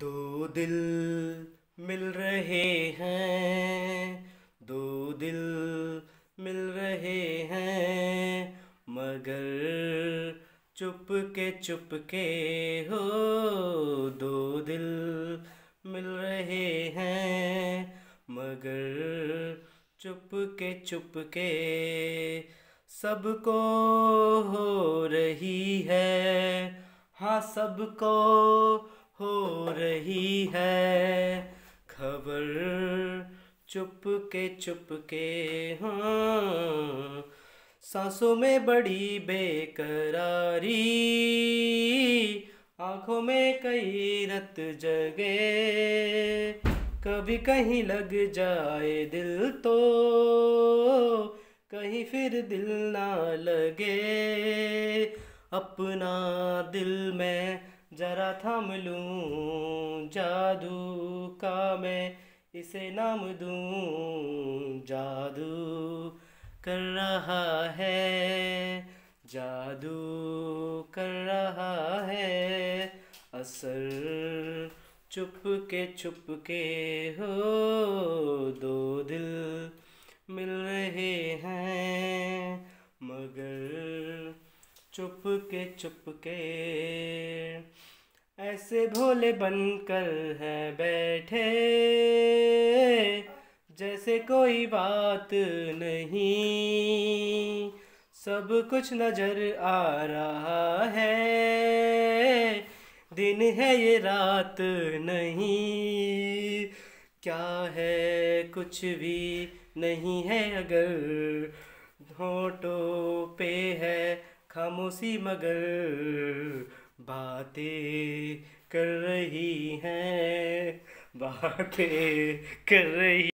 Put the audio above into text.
दो दिल मिल रहे हैं, दो दिल मिल रहे हैं, मगर चुप के चुप के हो दो दिल मिल रहे हैं, मगर चुप के चुप के सबको हो रही है। हाँ सबको चुप के चुप के हाँ। सांसों में बड़ी बेकरारी, आँखों में कई रत जगे। कभी कहीं लग जाए दिल तो कहीं फिर दिल ना लगे। अपना दिल में जरा थाम लूँ जादू का मैं इसे नाम दूँ, जादू कर रहा है, जादू कर रहा है। असर चुप के चुप के हो, दो दिल मिल रहे हैं, मगर चुप के चुप के ऐसे भोले बनकर है बैठे। जैसे कोई बात नहीं, सब कुछ नज़र आ रहा है। दिन है ये, रात नहीं, क्या है कुछ भी नहीं है। अगर होठों पे है खामोशी मगर बातें कर रही हैं बातें कर रही